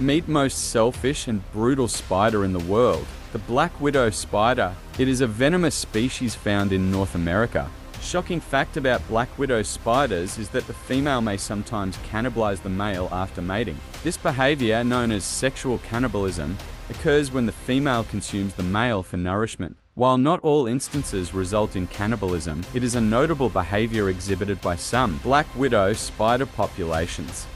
Meet most selfish and brutal spider in the world, the black widow spider. It is a venomous species found in North America. Shocking fact about black widow spiders is that the female may sometimes cannibalize the male after mating. This behavior, known as sexual cannibalism, occurs when the female consumes the male for nourishment. While not all instances result in cannibalism, it is a notable behavior exhibited by some black widow spider populations.